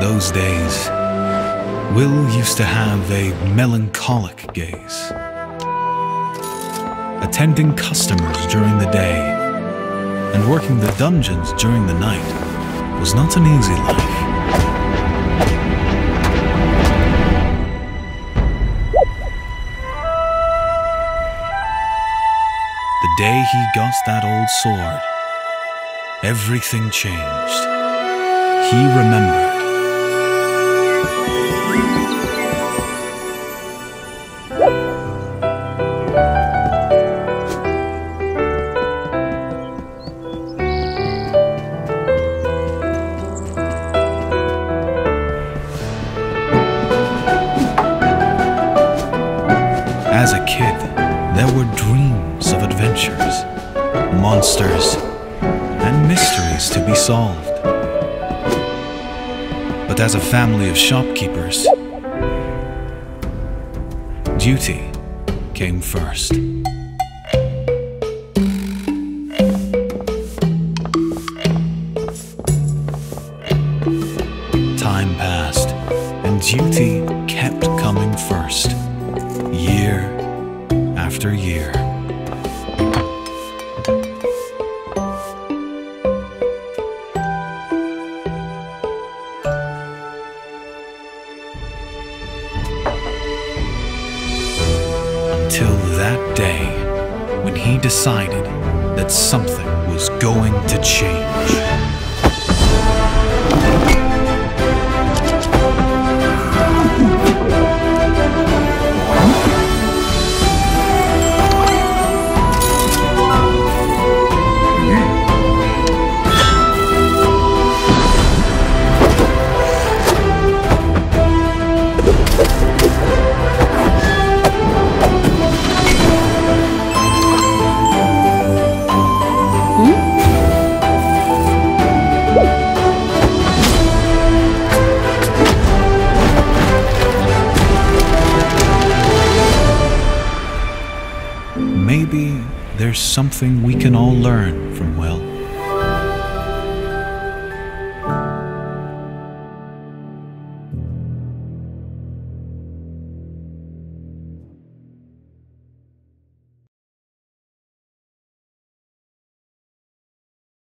Those days, Will used to have a melancholic gaze. Attending customers during the day and working the dungeons during the night was not an easy life. The day he got that old sword, everything changed. He remembered. As a kid, there were dreams of adventures, monsters, and mysteries to be solved. But as a family of shopkeepers, duty came first. Time passed, and duty kept coming first, year after year. Until that day when he decided that something was going to change. Maybe there's something we can all learn from Will.